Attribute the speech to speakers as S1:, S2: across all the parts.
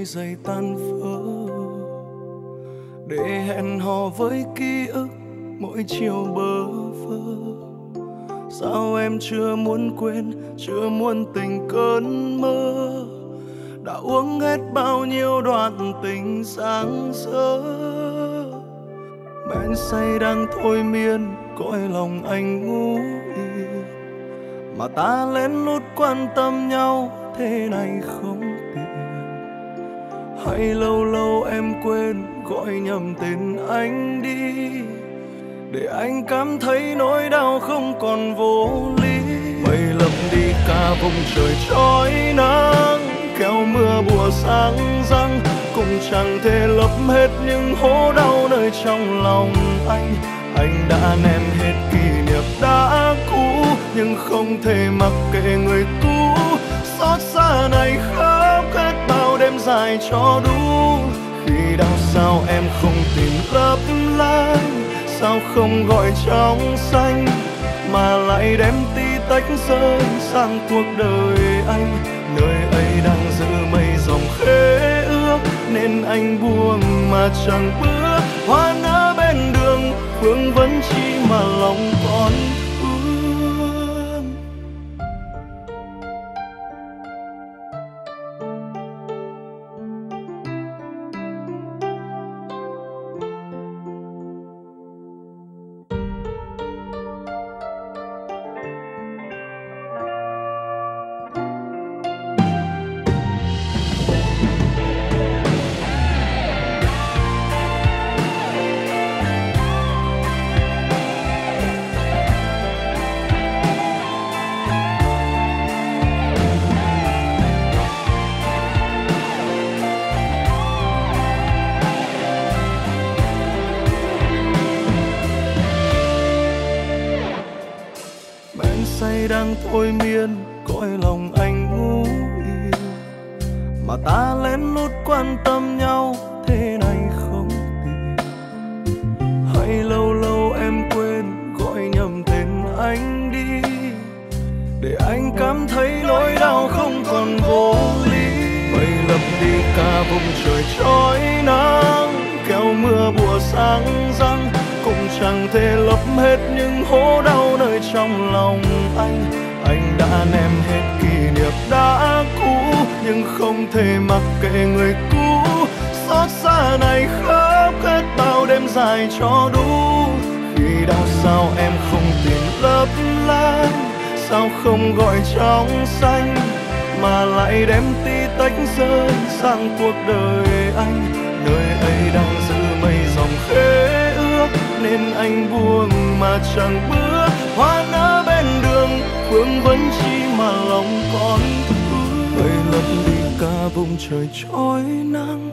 S1: đôi giày tan vỡ, để hẹn hò với ký ức mỗi chiều bơ vơ. Sao em chưa muốn quên, chưa muốn tình cơn mơ? Đã uống hết bao nhiêu đoạn tình sáng sớm men say đang thôi miên, cõi lòng anh ngủ yên mà ta lén lút quan tâm nhau, thế này không hay lâu lâu em quên, gọi nhầm tên anh đi. Để anh cảm thấy nỗi đau không còn vô lý. Mây lấp đi cả vùng trời trói nắng, kéo mưa bùa sáng răng. Cũng chẳng thể lấp hết những hố đau nơi trong lòng anh. Anh đã ném hết kỷ niệm đã cũ, nhưng không thể mặc kệ người cũ. Xót xa này khác đêm dài cho đủ. Khi đau sao em không tìm lấp lánh sao không gọi trong xanh? Mà lại đem tí tách rơi sang cuộc đời anh. Nơi ấy đang giữ mây dòng khế ước. Nên anh buông mà chẳng bước. Hoa nở bên đường, phương vẫn chi mà lòng còn thôi miên, cõi lòng anh ngu yên. Mà ta lén lút quan tâm nhau, thế này không tiện. Hay lâu lâu em quên, gọi nhầm tên anh đi. Để anh cảm thấy nỗi đau không còn vô lý. Mây lấp đi cả vùng trời trói nắng, kéo mưa bùa sáng răng. Cũng chẳng thể lấp hết những hố đau nơi trong lòng anh đã ném hết kỷ niệm đã cũ, nhưng không thể mặc kệ người cũ. Xót xa này khóc hết bao đêm dài cho đủ. Khi đau sao em không tìm lấp lánh? Sao không gọi trong xanh? Mà lại đem tí tách rơi sang cuộc đời anh. Nơi ấy đang giữ mây dòng khế ước, nên anh buông mà chẳng bước phương vẫn chỉ mà lòng còn thương người lấp đi cả vùng trời trói nắng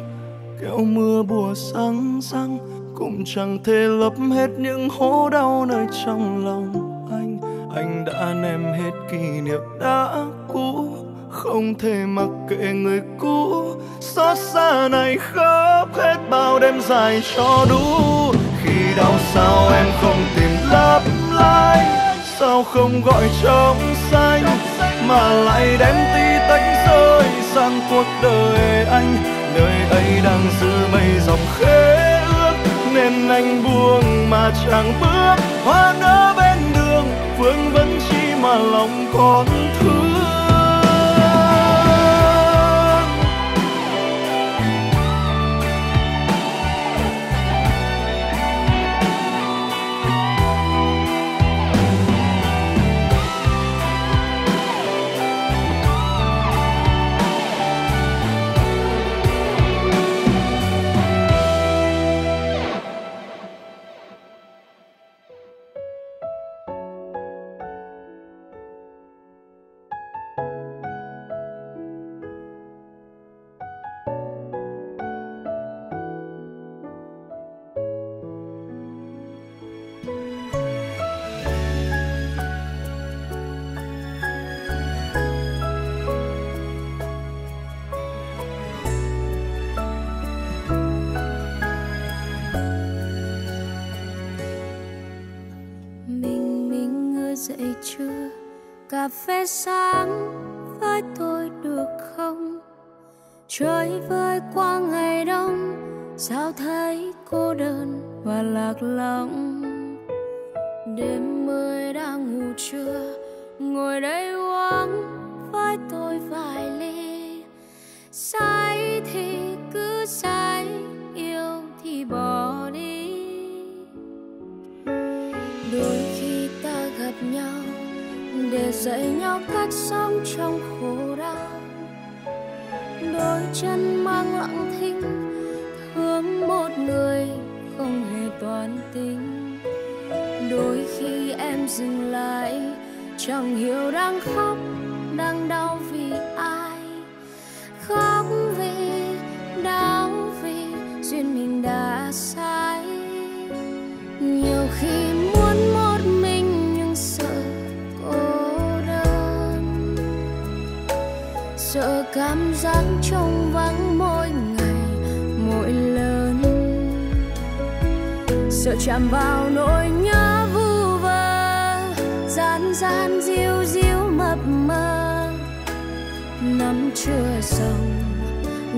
S1: kéo mưa bùa sáng răng cũng chẳng thể lấp hết những hố đau nơi trong lòng anh. Anh đã ném hết kỷ niệm đã cũ không thể mặc kệ người cũ. Xót xa này khóc hết bao đêm dài cho đủ. Khi đau sao em không tìm lấp lánh sao không gọi trong xanh mà lại đem tí tách rơi sang cuộc đời anh? Nơi ấy đang giữ mây dòng khế ước, nên anh buông mà chẳng bước. Hoa nở bên đường phương vẫn chi mà lòng còn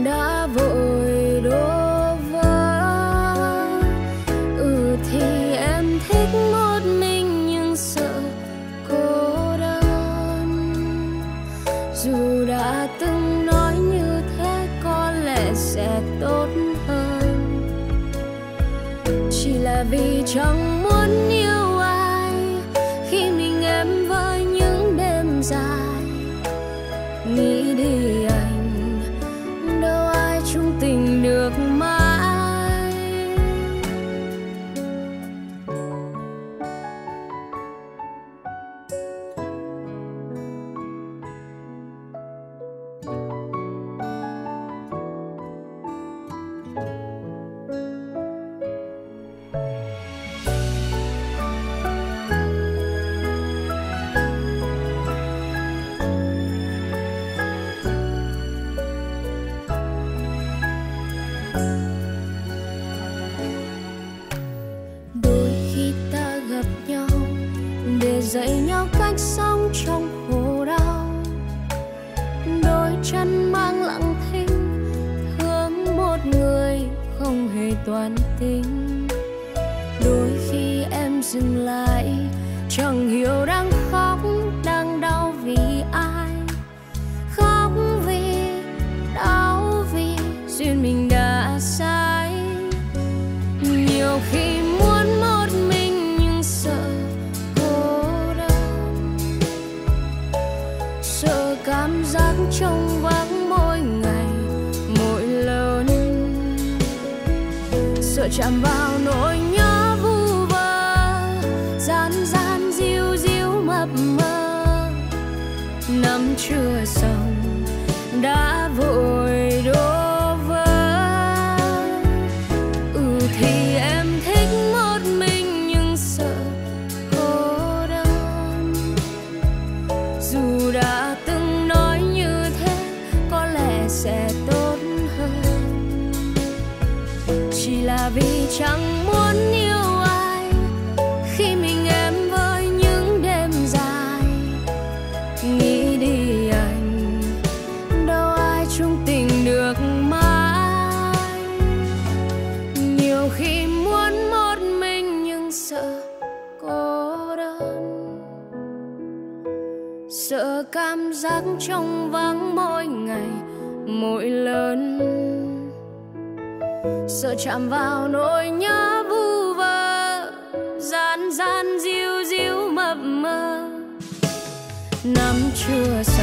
S2: đã vội đổ vỡ. Ừ thì em thích một mình, nhưng sợ cô đơn. Dù đã từng nói như thế, có lẽ sẽ tốt hơn. Chỉ là vì trong giác trong vắng mỗi ngày, mỗi lớn sợ chạm vào nỗi nhớ vu vơ, gian gian diêu diêu mập mơ năm chưa xa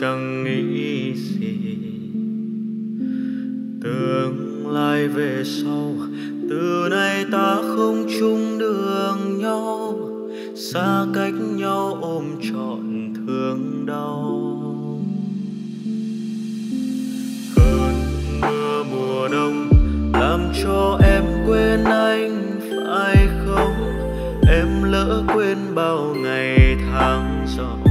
S2: chẳng nghĩ
S3: gì. Tương lai về sau, từ nay ta không chung đường nhau. Xa cách nhau ôm trọn thương đau. Cơn mưa mùa đông làm cho em quên anh, phải không? Em lỡ quên bao ngày tháng gió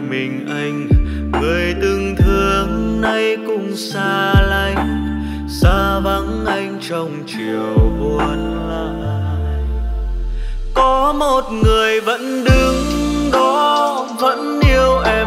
S3: mình anh. Người từng thương nay cũng xa lánh, xa vắng anh trong chiều buồn lại. Có một người vẫn đứng đó, vẫn yêu em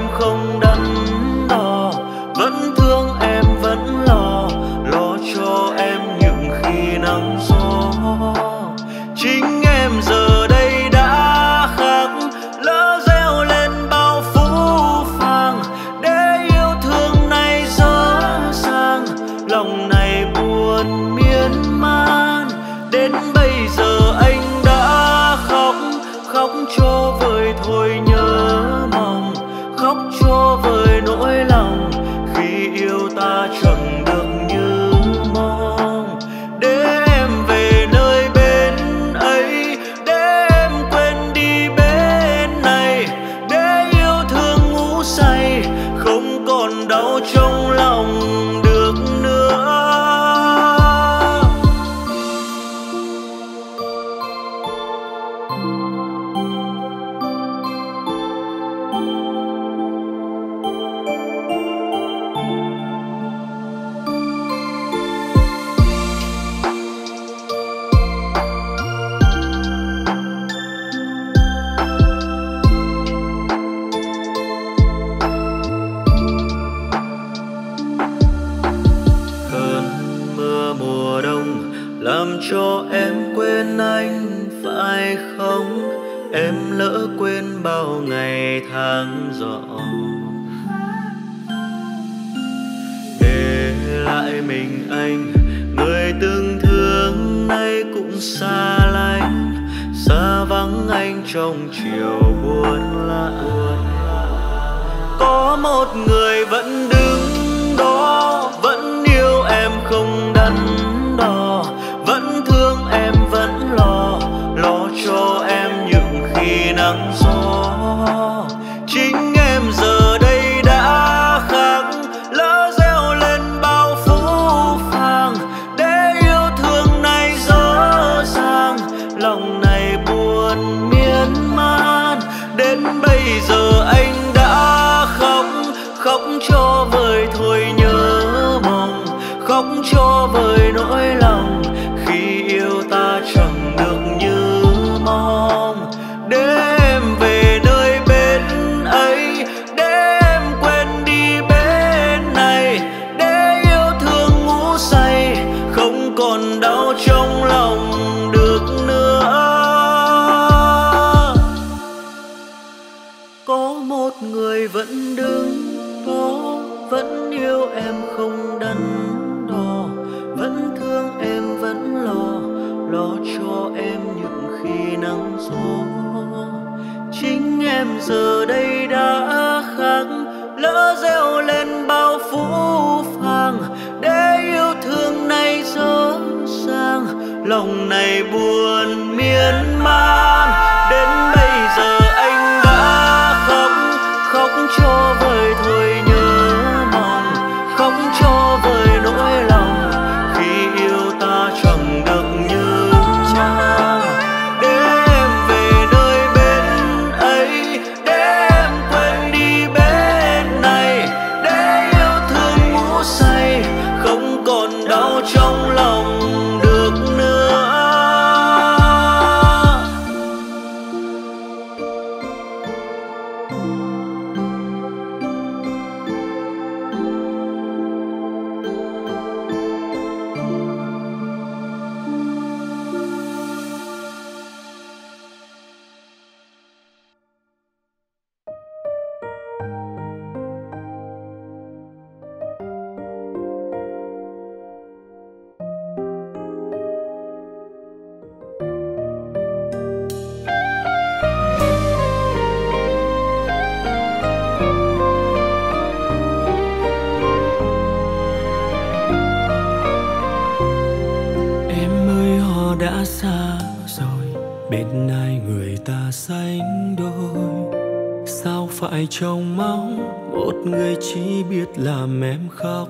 S3: sánh đôi. Sao
S4: phải trông mong một người chỉ biết làm em khóc?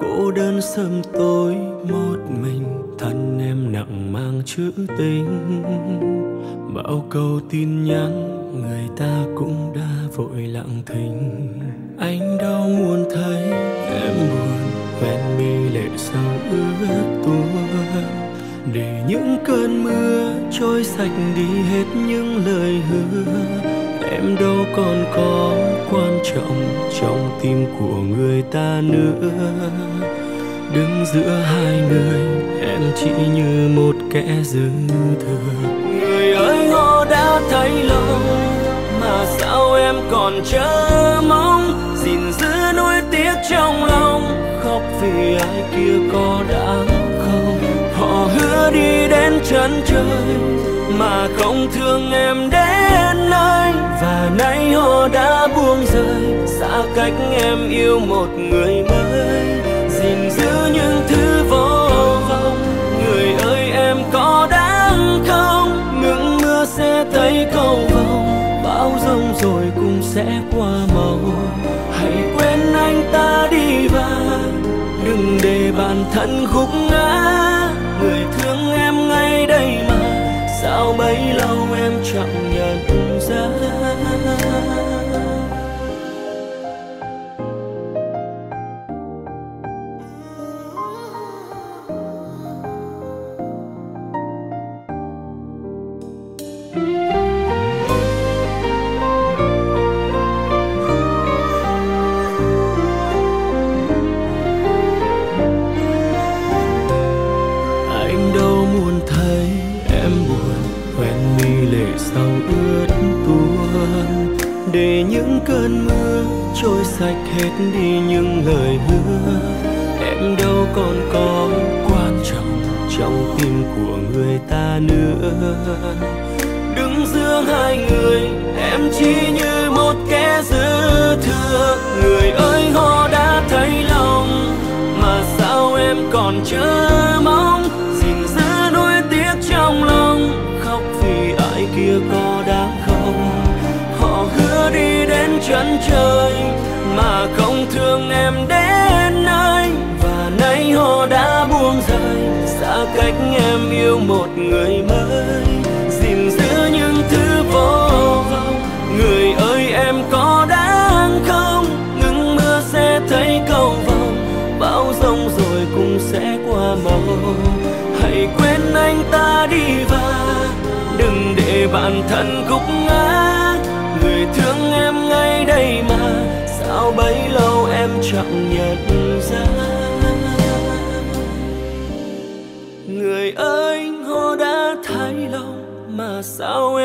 S4: Cô đơn sớm tối, một mình thân em nặng mang chữ tình. Bao câu tin nhắn người ta cũng đã vội lặng thinh. Anh đâu muốn thấy em buồn hoen mi lệ sao ướt tuôn để những cơn mưa trôi sạch đi hết những lời hứa, em đâu còn có quan trọng trong tim của người ta nữa. Đứng giữa hai người, em chỉ như một kẻ dư thừa. Người ơi họ đã thấy lâu, mà sao em còn chờ mong? Gìn giữ nuối tiếc trong lòng, khóc vì ai kia có đáng đi đến chân trời mà không thương em đến nơi. Và nay họ đã buông rơi, xa cách em yêu một người mới. Gìn giữ những thứ vô vọng, người ơi em có đáng không? Ngừng mưa sẽ thấy cầu vồng, bão rông rồi cũng sẽ qua màu. Hãy quên anh ta đi và đừng để bản thân khúc ngã người thương em ngay đây mà. Sao bấy lâu em chẳng cơn mưa trôi sạch hết đi những lời hứa. Em đâu còn có quan trọng trong tim của người ta nữa. Đứng giữa hai người, em chỉ như một kẻ dư thừa. Người ơi, họ đã thấy lòng mà sao em còn chưa một người mới, gìn giữ những thứ vô vọng. Người ơi, em có đáng không? Ngừng mưa sẽ thấy cầu vồng. Bão rông rồi cũng sẽ qua màu. Hãy quên anh ta đi và đừng để bản thân gục ngã. Người thương em ngay đây mà. Sao bấy lâu em chẳng nhận ra?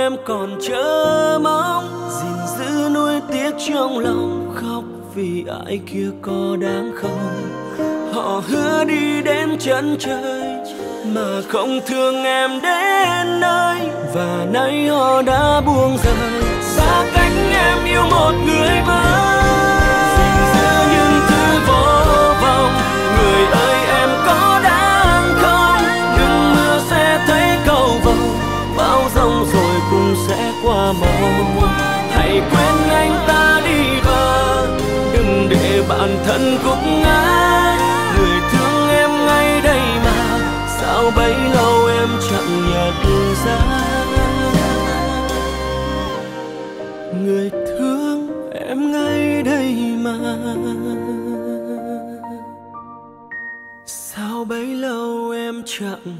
S4: Em còn chờ mong. Gìn giữ nuối tiếc trong lòng, khóc vì ai kia có đáng không? Họ hứa đi đến chân trời, mà không thương em đến nơi. Và nay họ đã buông rời. Xa cách em yêu một người mới. Gìn giữ những thứ vô vọng, người ơi em có đáng không? Ngừng mưa sẽ thấy cầu vồng, bao rông rồi hoa màu hãy quên anh ta đi và đừng để bản thân gục ngã. Người thương em ngay đây mà, sao bấy lâu em chẳng nhận ra? Người thương em ngay đây mà. Sao bấy lâu em chẳng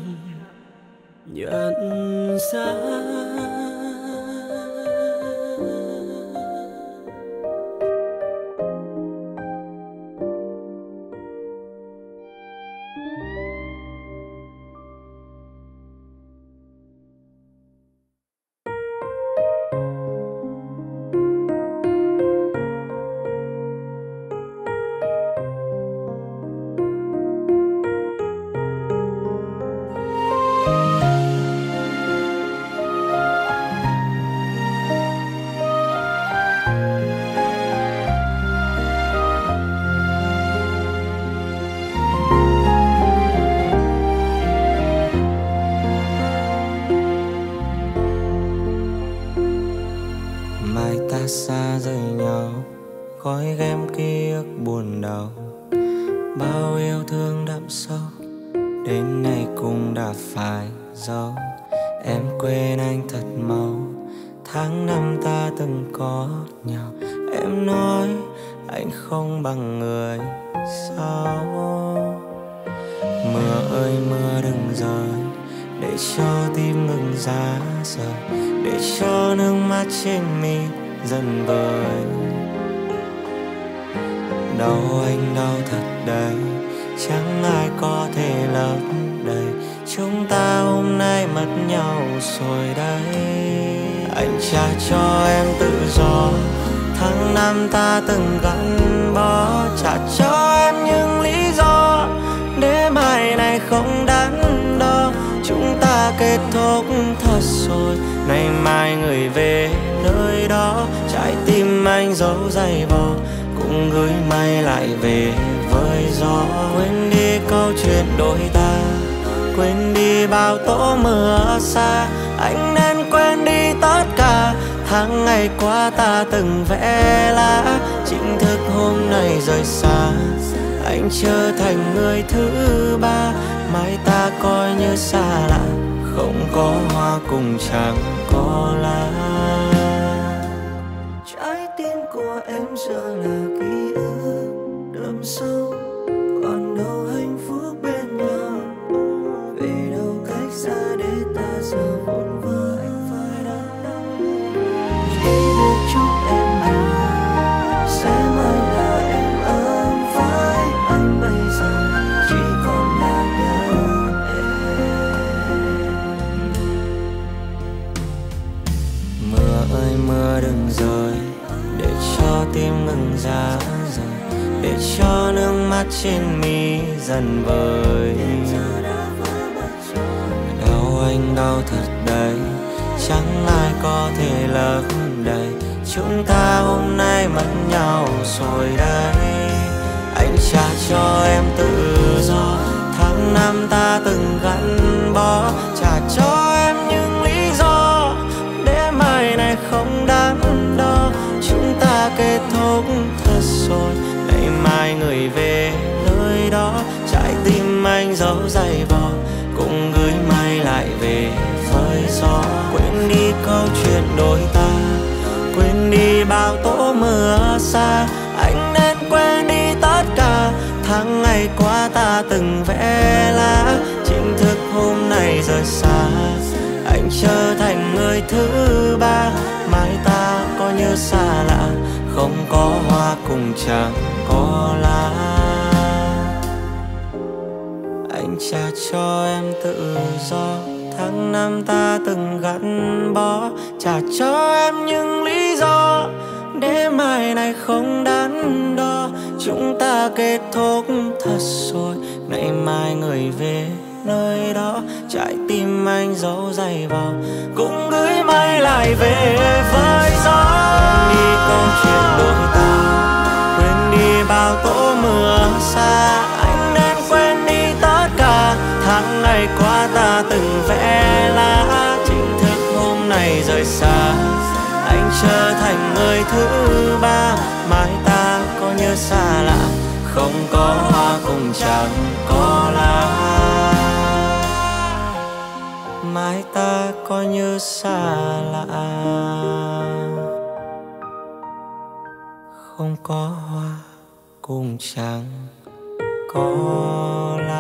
S4: nhận ra?
S5: Cho giá để cho nước mắt trên mi dần vơi đau anh đau thật đấy, chẳng ai có thể lấp đầy. Chúng ta hôm nay mất nhau rồi đấy. Anh trả cho em tự do, tháng năm ta từng gắn bó, trả cho thốc thất thật rồi. Ngày mai người về nơi đó, trái tim anh giấu dày vò. Cũng gửi mai lại về phơi gió. Quên đi câu chuyện đôi ta, quên đi bao tố mưa xa. Anh nên quên đi tất cả, tháng ngày qua ta từng vẽ lá. Chính thức hôm nay rời xa, anh trở thành người thứ ba. Mai ta có như xa lạ không có hoa cùng chẳng có lá. Anh trả cho em tự do, tháng năm ta từng gắn bó. Trả cho em những lý do, để mai này không đắn đo. Chúng ta kết thúc thật rồi ngày mai người về nơi đó. Trái tim anh giấu dày vào, cũng gửi mây lại về với gió. Đi câu chuyện đôi ta, quên đi bao tố mưa xa. Anh nên quên đi tất cả, tháng ngày qua ta từng vẽ lá. Chính thức hôm nay rời xa, anh trở thành người thứ ba. Mai ta có như xa lạ, không có hoa cùng chẳng có lá mai ta có như xa lạ. Không có hoa cùng chẳng có lá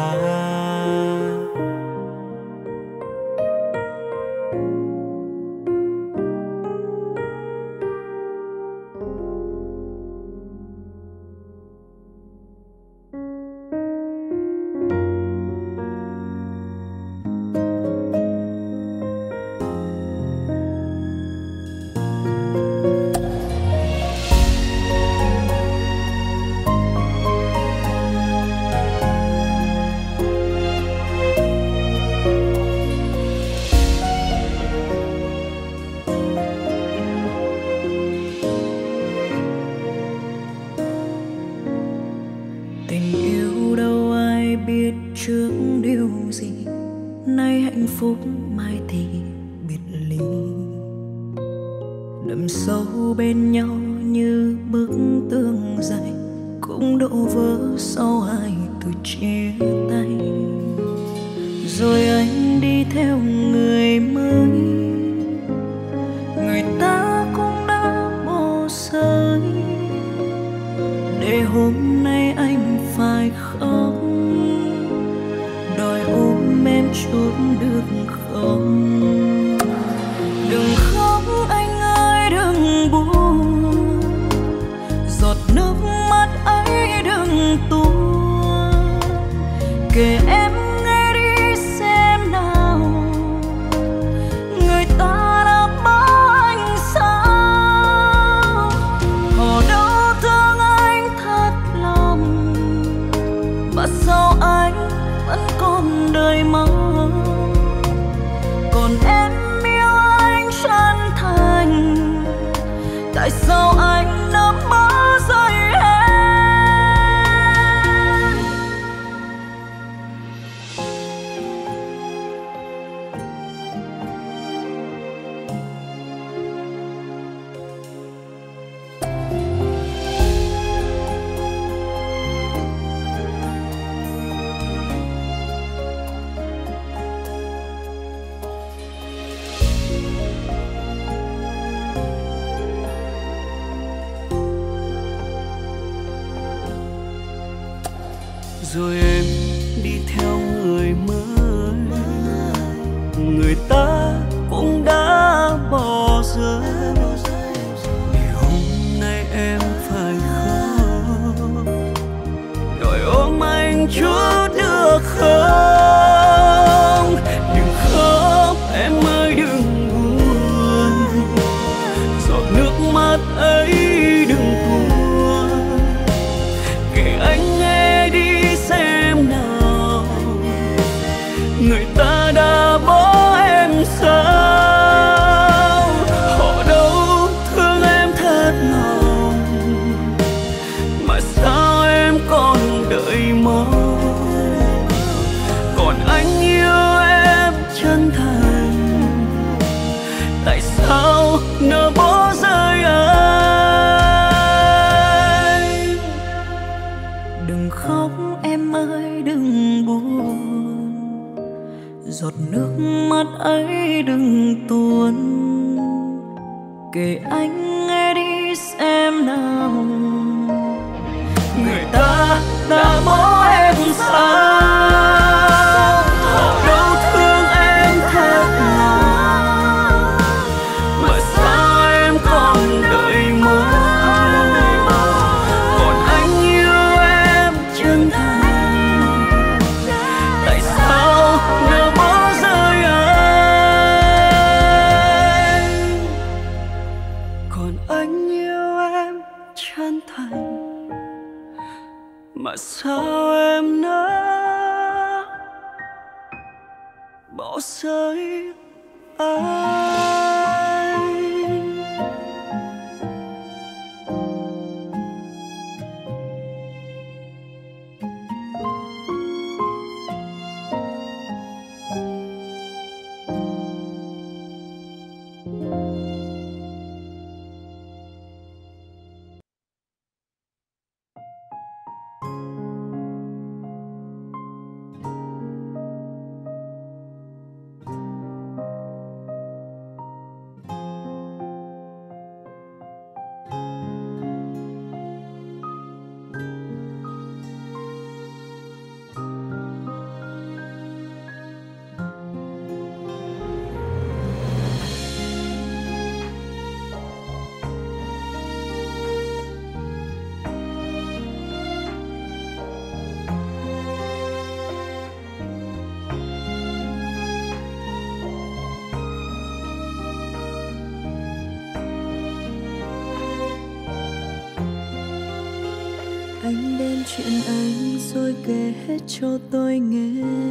S4: chuyện anh rồi kể hết cho tôi nghe.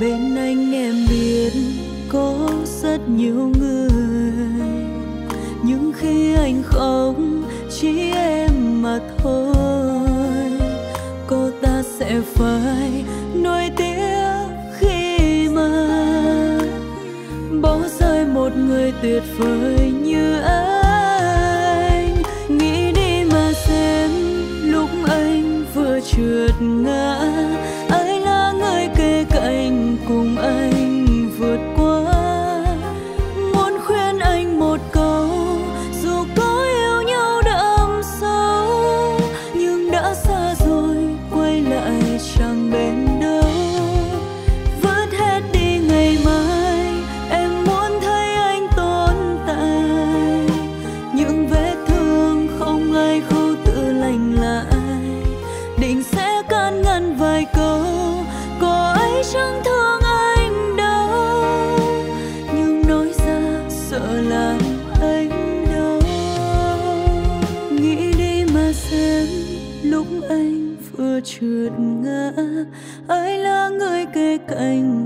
S4: bên anh em biết có rất nhiều người. Nhưng khi anh không chỉ em mà thôi, cô ta sẽ phải nuối tiếc khi mà bỏ rơi một người tuyệt vời anh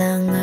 S2: 浪漫。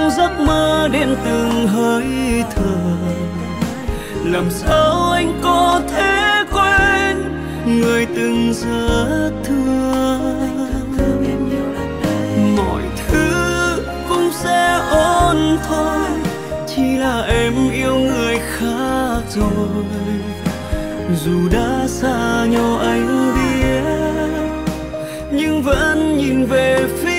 S2: trong
S4: giấc mơ đến từng hơi thở. Làm sao anh có thể quên người từng rất thương? Mọi thứ cũng sẽ ổn thôi, chỉ là em yêu người khác rồi. Dù đã xa nhau anh biết, nhưng vẫn nhìn về phía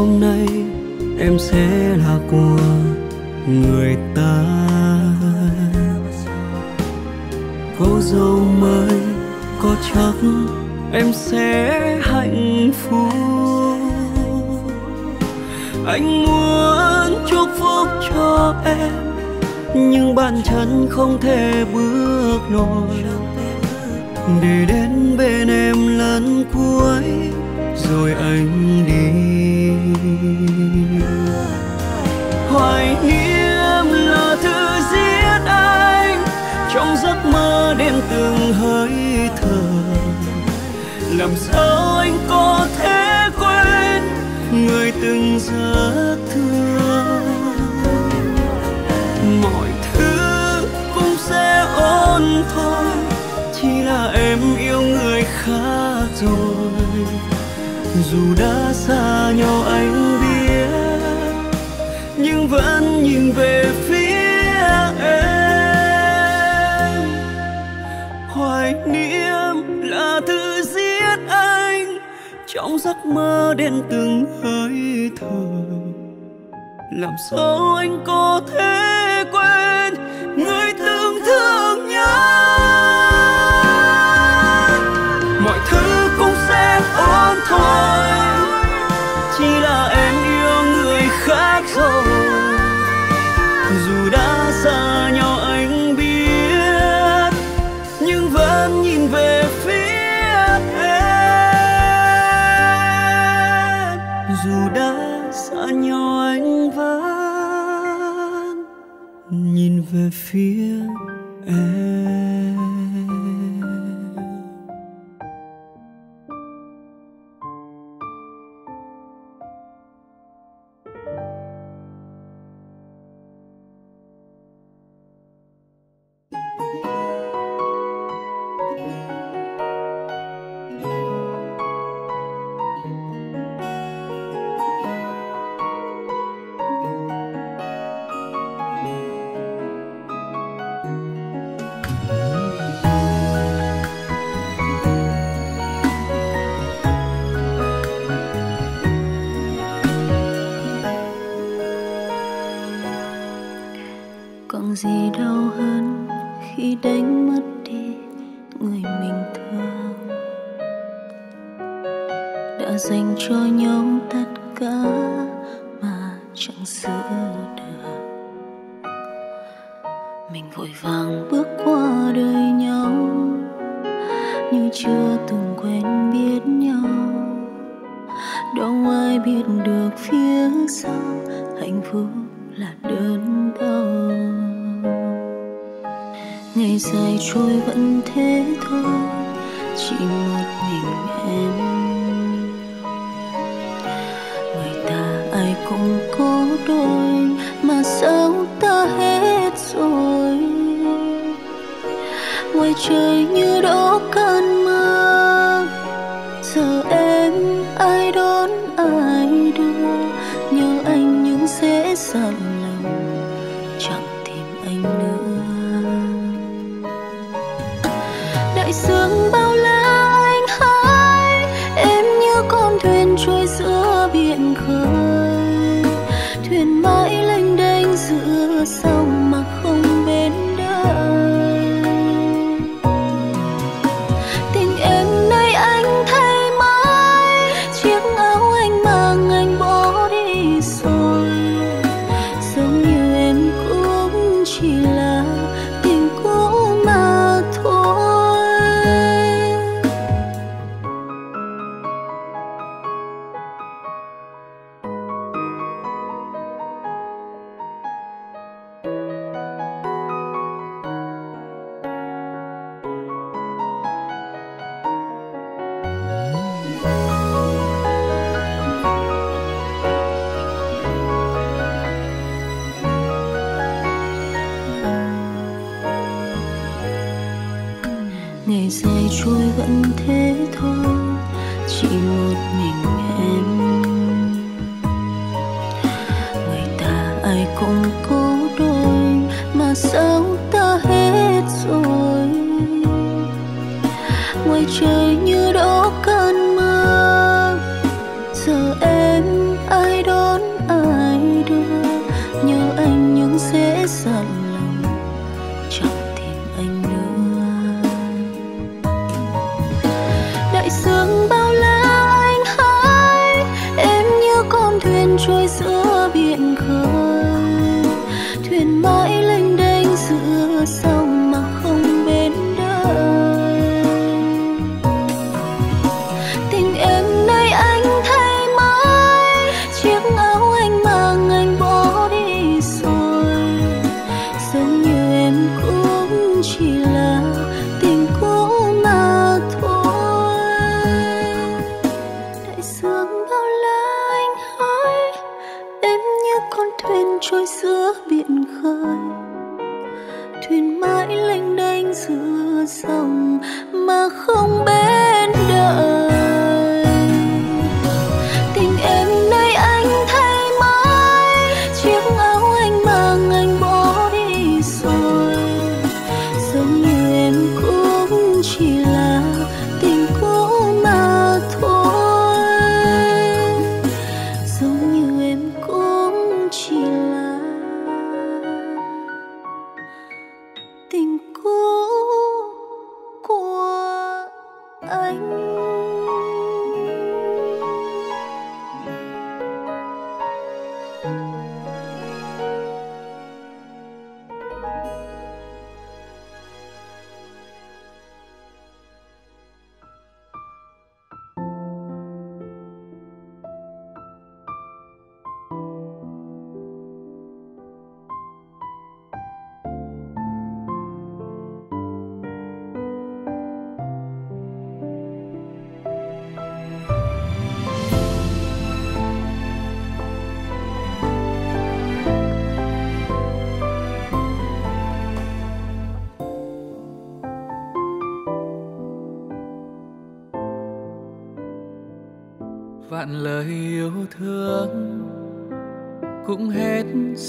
S4: hôm nay em sẽ là của người ta. Cô dâu mới có chắc em sẽ hạnh phúc. Anh muốn chúc phúc cho em, nhưng bàn chân không thể bước nổi. Để đến bên em lần cuối, rồi anh đi hoài niệm là thứ giết anh, trong giấc mơ đêm từng hơi thở. Làm sao anh có thể quên người từng rất thương? Mọi thứ cũng sẽ ổn thôi, chỉ là em yêu người khác rồi dù đã xa nhau anh biết, nhưng vẫn nhìn về phía em. Hoài niệm là thứ giết anh, trong giấc mơ đến từng hơi thở. Làm sao anh có thể quên người
S6: thân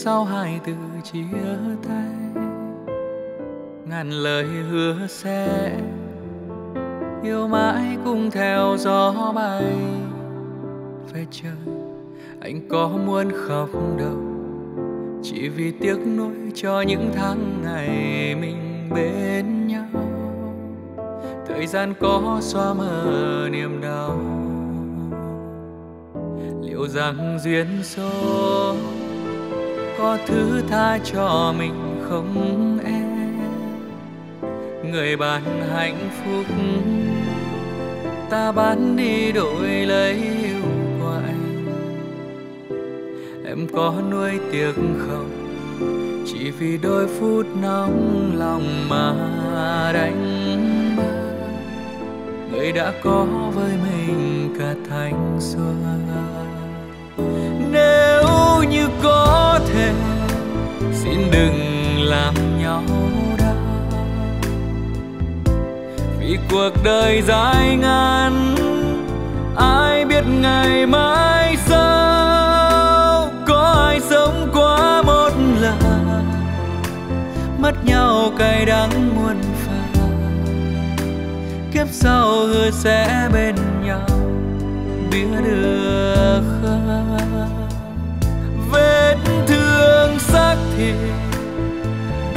S6: sau
S7: hai từ chia tay. Ngàn lời hứa sẽ yêu mãi cùng theo gió bay. Về trời anh có muốn khóc đâu. Chỉ vì tiếc nuối cho những tháng ngày mình bên nhau. Thời gian có xóa mờ niềm đau. Liệu rằng duyên số có thứ tha cho mình không em? Người bạn hạnh phúc, ta bán đi đổi lấy yêu của anh em có nuôi tiếc không? Chỉ vì đôi phút nóng lòng mà đánh mất người đã có với mình cả thanh xuân. Nếu như có đừng làm nhau đau. Vì cuộc đời dài ngắn ai biết ngày mai sau? Có ai sống qua một lần? Mất nhau cay đắng muôn phần. Kiếp sau hứa sẽ bên nhau, biết được không? Vết thương xác thịt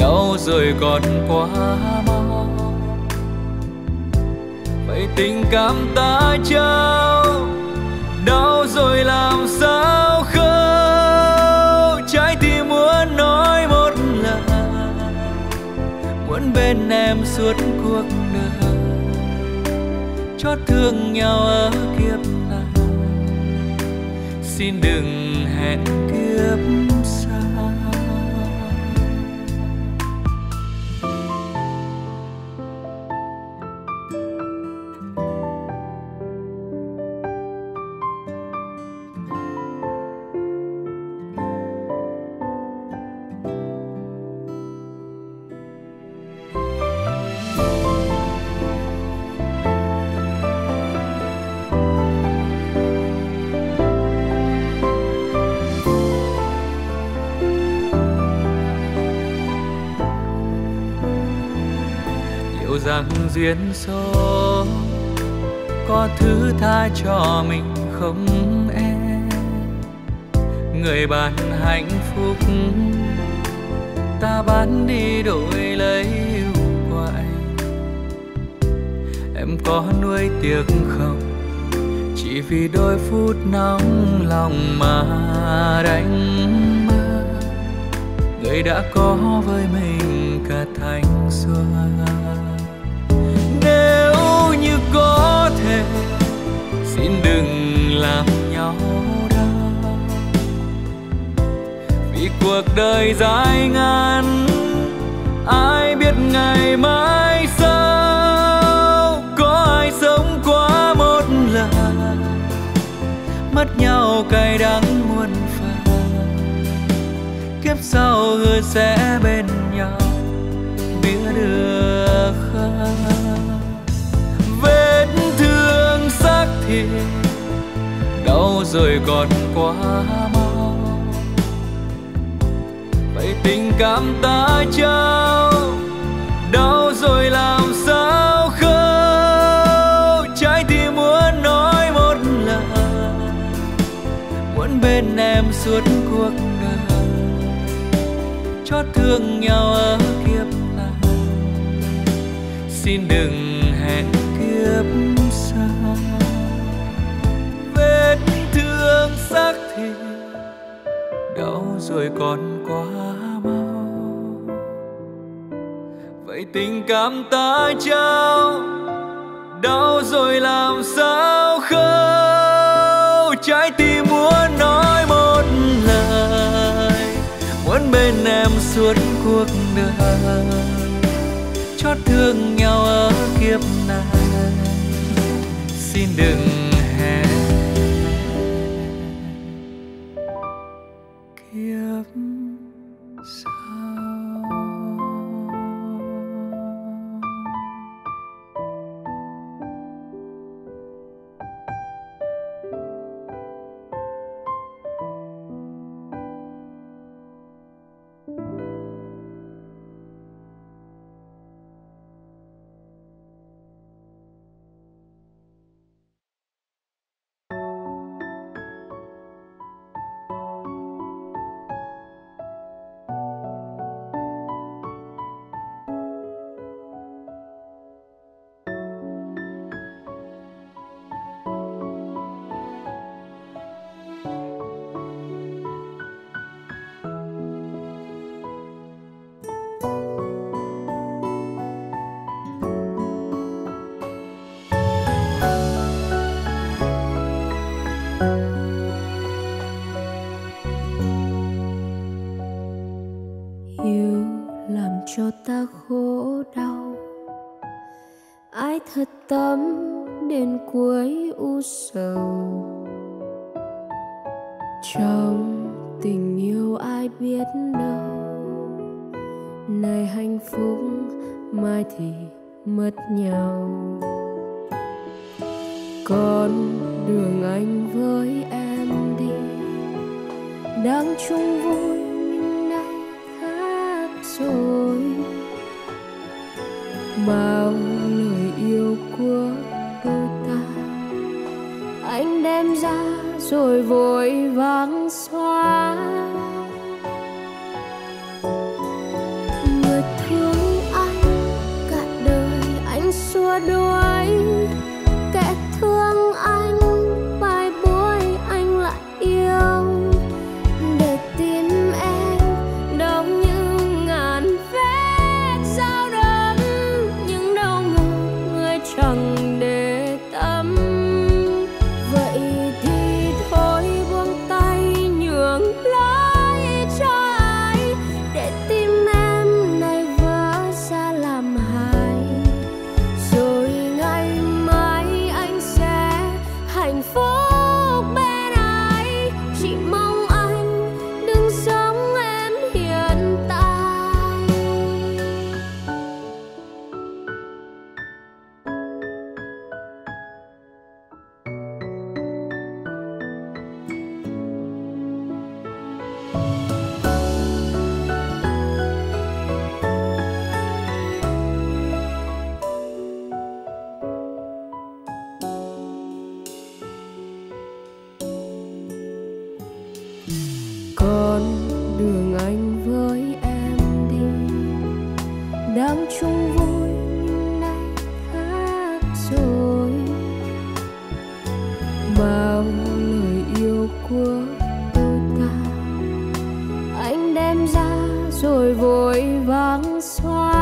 S7: đau rồi còn quá mau vậy tình cảm ta trao đau rồi làm sao khâu? Trái tim muốn nói một lần muốn bên em suốt cuộc đời. Chót thương nhau ở kiếp này, xin đừng hẹn kiếp duyên số. Có thứ tha cho mình không em? Người bạn hạnh phúc, ta bán đi đổi lấy yêu của anh em có nuối tiếc không? Chỉ vì đôi phút nóng lòng mà đánh mất người đã có với mình cả thanh xuân. Làm nhau đau. Vì cuộc đời dài ngắn ai biết ngày mai sau có ai sống quá một lần. Mất nhau cay đắng muôn phần, kiếp sau hứa sẽ bên nhau biết được không vết thương xác thịt rời còn quá mau. Vậy tình cảm ta trao, đau rồi làm sao khâu trái tim muốn nói một lời, muốn bên em suốt cuộc đời. Chót thương nhau ở kiếp này. Xin đừng xác thịt đau rồi còn quá mau. Vậy tình cảm ta trao đau rồi làm sao khâu? Trái tim muốn nói một lời, muốn bên em suốt cuộc đời. Chót thương nhau ở kiếp này, xin đừng
S4: trời vang xoay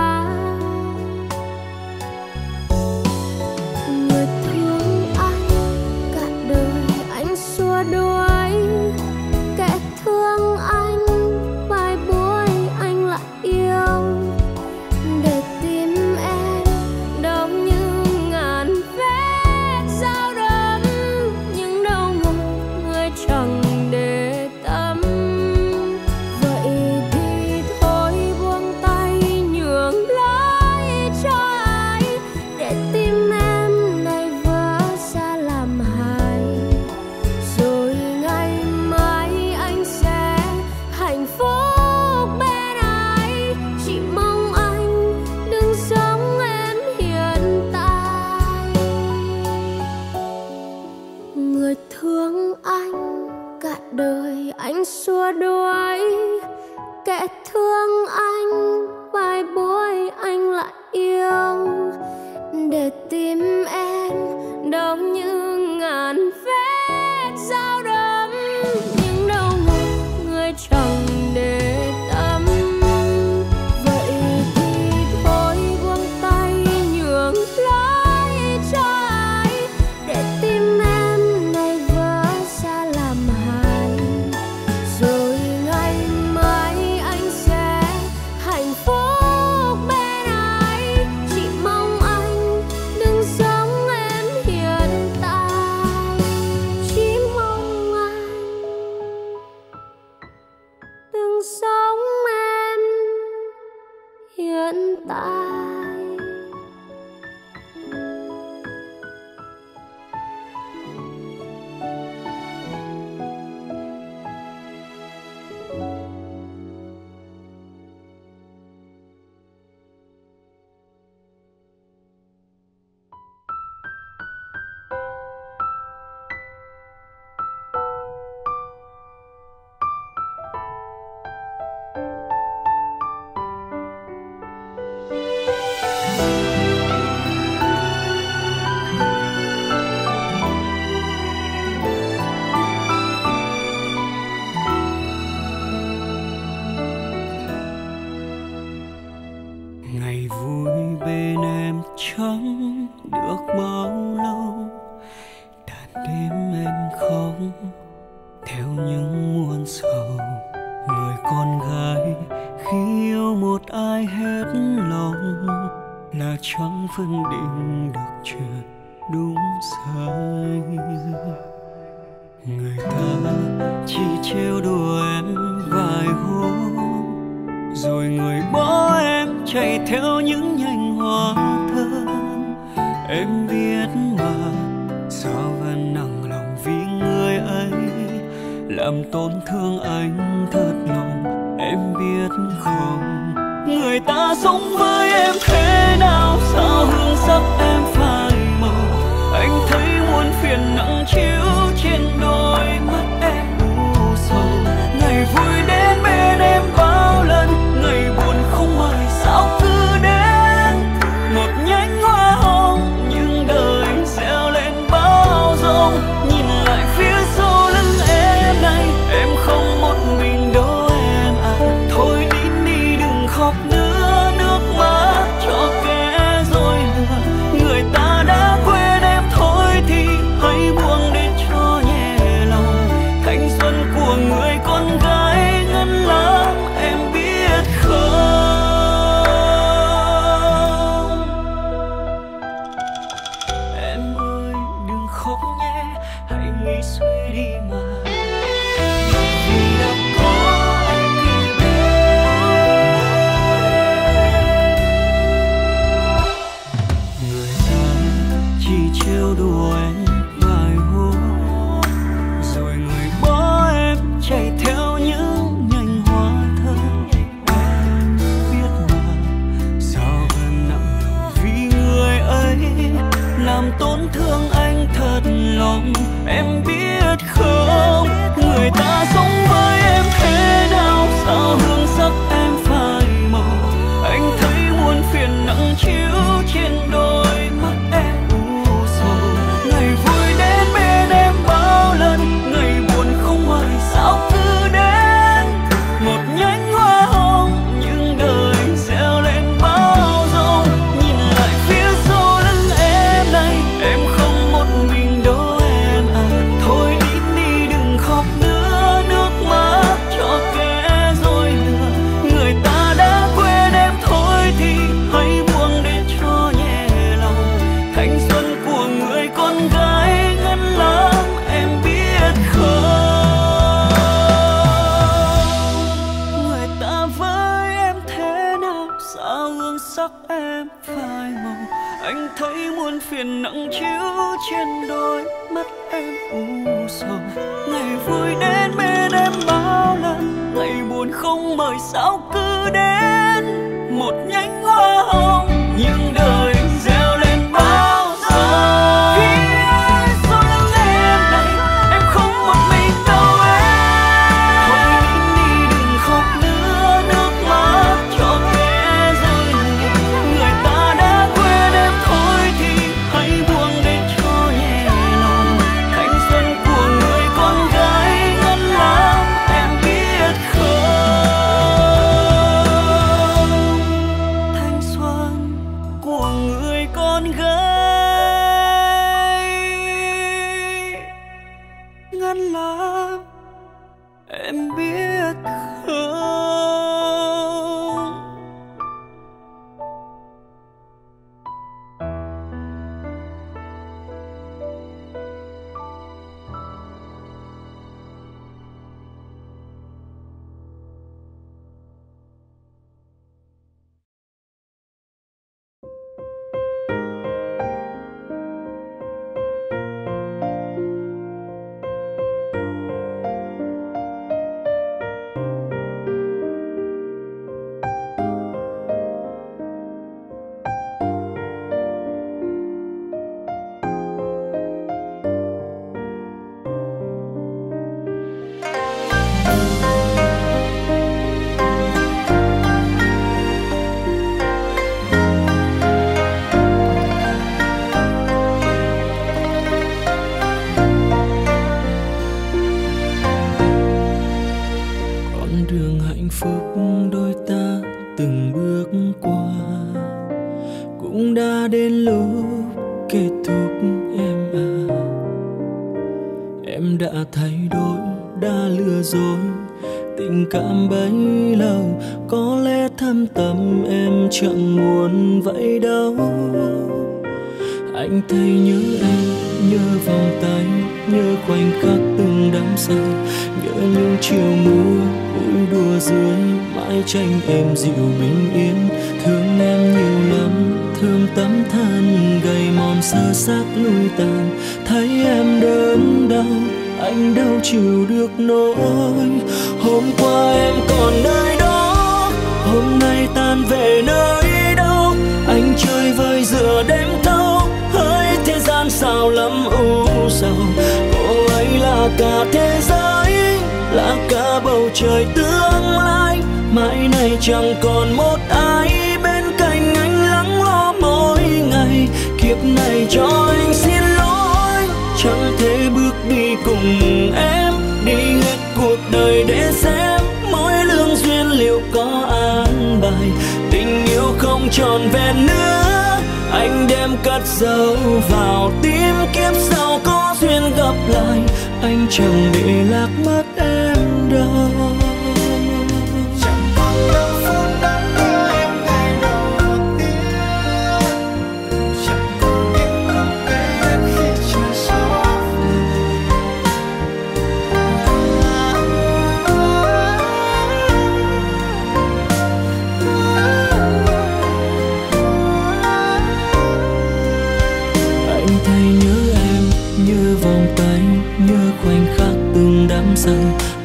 S4: khoảnh khắc từng đám say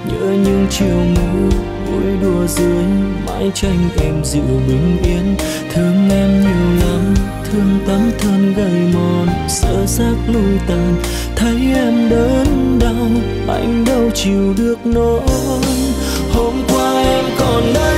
S4: nhớ những chiều mưa vui đùa dưới, mãi tranh em dịu bình yên. Thương em nhiều lắm, thương tấm thân gầy mòn, sợ xác lui tàn. Thấy em đớn đau, anh đâu chịu được nỗi. Hôm qua em còn đây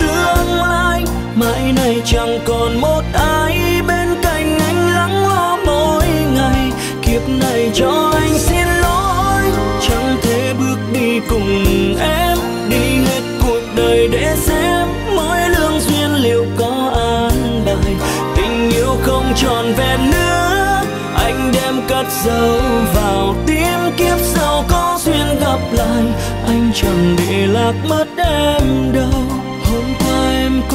S4: tương lai, mãi này chẳng còn một ai bên cạnh anh lắng lo mỗi ngày. Kiếp này cho anh xin lỗi, chẳng thể bước đi cùng em. Đi hết cuộc đời để xem mỗi lương duyên liệu có an bài. Tình yêu không tròn vẹn nữa, anh đem cất dấu vào tim kiếp sau có duyên gặp lại. Anh chẳng để lạc mất em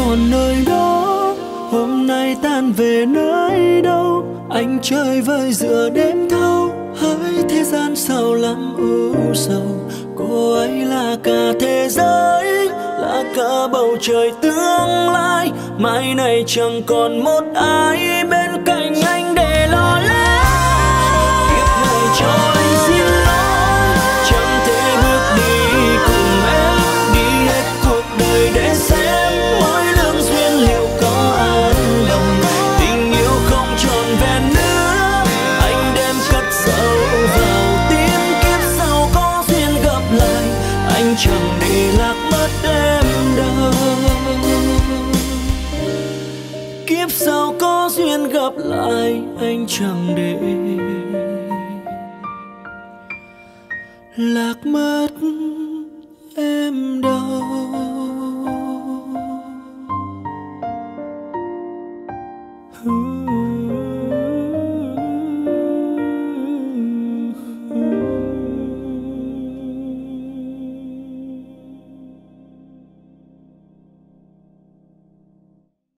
S4: còn nơi đó, hôm nay tan về nơi đâu, anh chơi vơi giữa đêm thâu hỡi thế gian sao lắm ưu sầu. Cô ấy là cả thế giới, là cả bầu trời tương lai, mai này chẳng còn một ai bên cạnh chẳng để lạc mất